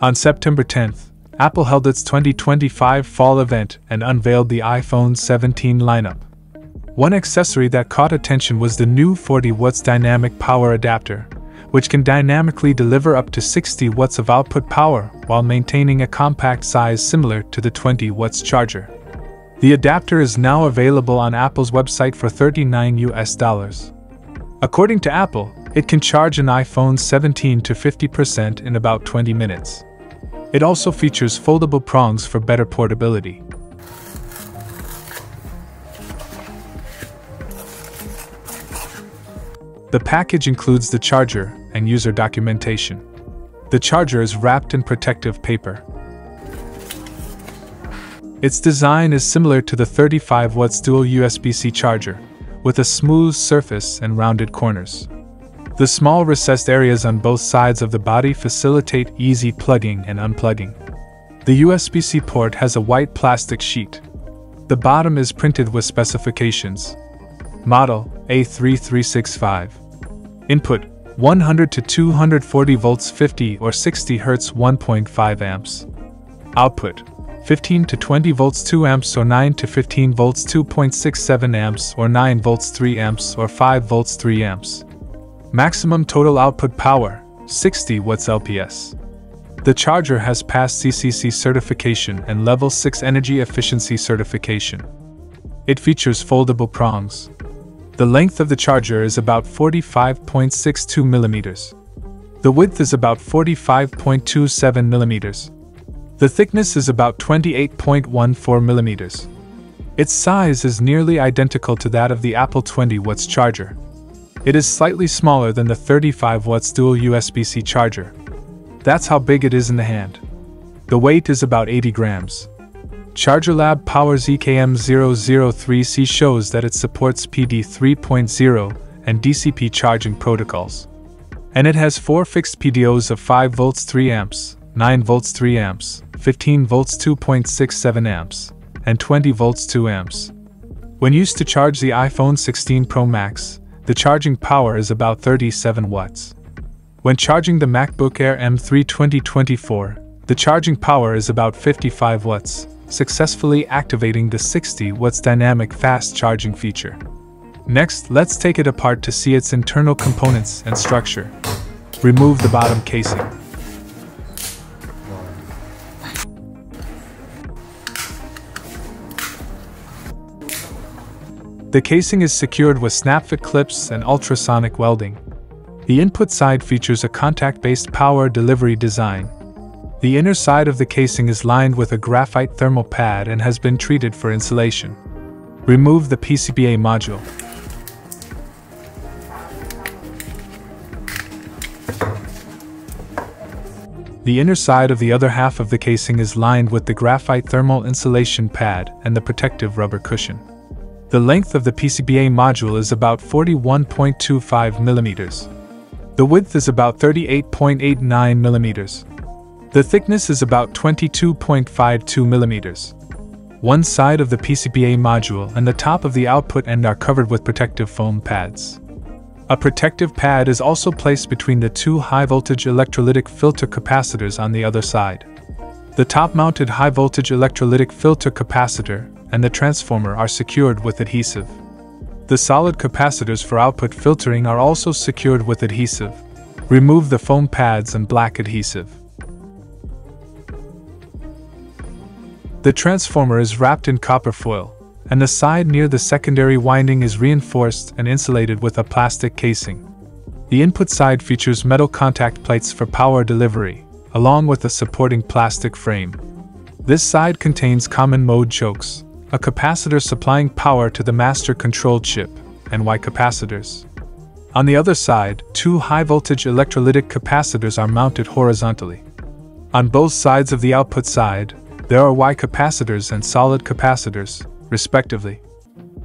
On September 10th, Apple held its 2025 fall event and unveiled the iPhone 17 lineup. One accessory that caught attention was the new 40 watts dynamic power adapter, which can dynamically deliver up to 60 watts of output power while maintaining a compact size similar to the 20 watts charger. The adapter is now available on Apple's website for 39 US dollars. According to Apple, it can charge an iPhone 17 to 50% in about 20 minutes. It also features foldable prongs for better portability. The package includes the charger and user documentation. The charger is wrapped in protective paper. Its design is similar to the 35 watts dual USB C charger, with a smooth surface and rounded corners. The small recessed areas on both sides of the body facilitate easy plugging and unplugging. The USB C port has a white plastic sheet. The bottom is printed with specifications. Model A3365. Input 100 to 240 volts 50 or 60 Hz 1.5 amps. Output 15 to 20 volts 2 amps or 9 to 15 volts 2.67 amps or 9 volts 3 amps or 5 volts 3 amps. Maximum total output power 60 watts LPS. The charger has passed CCC certification and level 6 energy efficiency certification. It features foldable prongs, the length of the charger is about 45.62 millimeters. The width is about 45.27 millimeters. The thickness is about 28.14 millimeters. Its size is nearly identical to that of the Apple 20 watts charger. It is slightly smaller than the 35 watts dual USB C charger. That's how big it is in the hand. The weight is about 80 grams. ChargerLab POWER-Z KM003C shows that it supports PD 3.0 and DCP charging protocols. And it has four fixed PDOs of 5 volts 3 amps, 9 volts 3 amps, 15 volts 2.67 amps, and 20 volts 2 amps. When used to charge the iPhone 16 Pro Max, the charging power is about 37 watts. When charging the MacBook Air M3 2024, the charging power is about 55 watts, successfully activating the 60 watts dynamic fast charging feature. Next, let's take it apart to see its internal components and structure. Remove the bottom casing. The casing is secured with snap-fit clips and ultrasonic welding. The input side features a contact-based power delivery design, the inner side of the casing is lined with a graphite thermal pad and has been treated for insulation. Remove the PCBA module. The inner side of the other half of the casing is lined with the graphite thermal insulation pad and the protective rubber cushion. The length of the PCBA module is about 41.25 millimeters. The width is about 38.89 millimeters. The thickness is about 22.52 mm. One side of the PCBA module and the top of the output end are covered with protective foam pads. A protective pad is also placed between the two high voltage electrolytic filter capacitors on the other side. The top mounted high voltage electrolytic filter capacitor and the transformer are secured with adhesive. The solid capacitors for output filtering are also secured with adhesive. Remove the foam pads and black adhesive. The transformer is wrapped in copper foil, and the side near the secondary winding is reinforced and insulated with a plastic casing. The input side features metal contact plates for power delivery, along with a supporting plastic frame. This side contains common mode chokes, a capacitor supplying power to the master control chip, and Y capacitors. On the other side, two high voltage electrolytic capacitors are mounted horizontally. On both sides of the output side, there are Y capacitors and solid capacitors, respectively.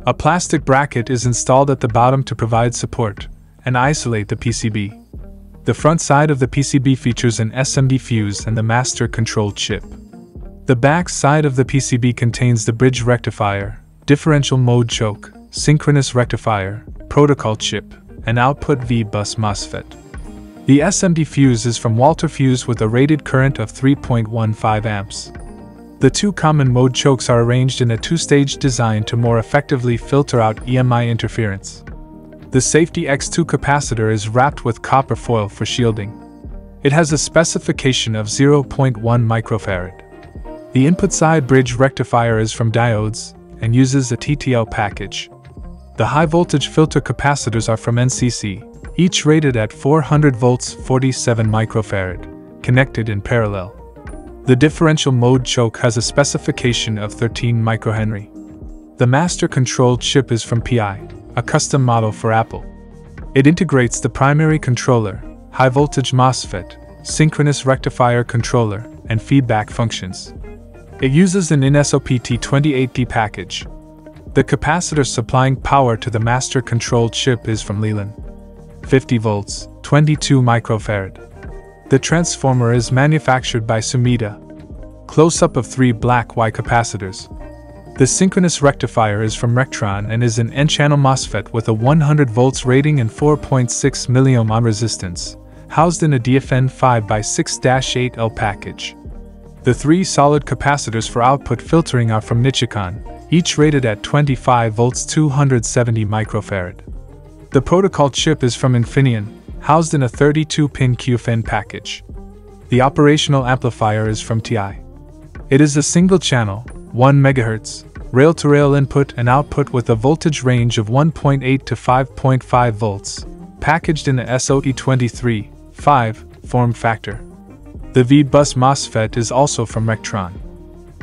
A plastic bracket is installed at the bottom to provide support and isolate the PCB. The front side of the PCB features an SMD fuse and the master control chip. The back side of the PCB contains the bridge rectifier, differential mode choke, synchronous rectifier, protocol chip, and output V bus MOSFET. The SMD fuse is from Walter Fuse with a rated current of 3.15 amps. The two common mode chokes are arranged in a two stage design to more effectively filter out EMI interference. The safety X2 capacitor is wrapped with copper foil for shielding. It has a specification of 0.1 microfarad. The input side bridge rectifier is from Diodes and uses a TTL package. The high voltage filter capacitors are from NCC, each rated at 400 volts 47 microfarad, connected in parallel. The differential mode choke has a specification of 13 microhenry. The master control chip is from PI, a custom model for Apple. It integrates the primary controller, high voltage MOSFET, synchronous rectifier controller, and feedback functions. It uses an InSOPT 28D package. The capacitor supplying power to the master control chip is from Lelon. 50 volts, 22 microfarad. The transformer is manufactured by Sumida. Close up of three black Y capacitors. The synchronous rectifier is from Rectron and is an N-channel MOSFET with a 100 volts rating and 4.6 milliohm resistance, housed in a DFN 5x6-8L package. The three solid capacitors for output filtering are from Nichicon, each rated at 25 volts 270 microfarad. The protocol chip is from Infineon, housed in a 32-pin QFN package. The operational amplifier is from TI. It is a single channel, 1 MHz, rail to rail input and output with a voltage range of 1.8 to 5.5 volts, packaged in the SOT23 5 form factor. The V bus MOSFET is also from Rectron.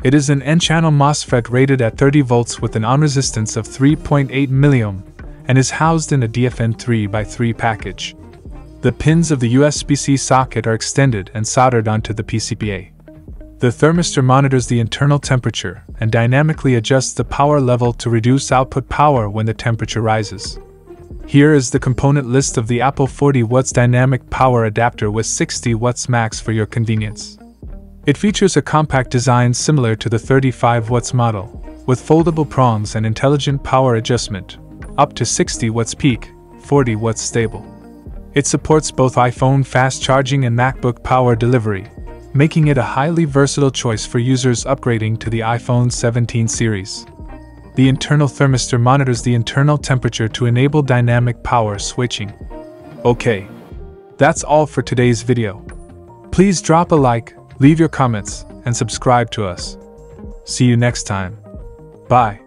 It is an N channel MOSFET rated at 30 volts with an on resistance of 3.8 milliohm and is housed in a DFN 3x3 package. The pins of the USB-C socket are extended and soldered onto the PCBA. The thermistor monitors the internal temperature and dynamically adjusts the power level to reduce output power when the temperature rises. Here is the component list of the Apple 40 watts dynamic power adapter with 60 watts max for your convenience. It features a compact design similar to the 35 watts model, with foldable prongs and intelligent power adjustment, up to 60 watts peak, 40 watts stable. It supports both iPhone fast charging and MacBook power delivery, making it a highly versatile choice for users upgrading to the iPhone 17 series. The internal thermistor monitors the internal temperature to enable dynamic power switching. Okay, that's all for today's video. Please drop a like, leave your comments, and subscribe to us. See you next time. Bye.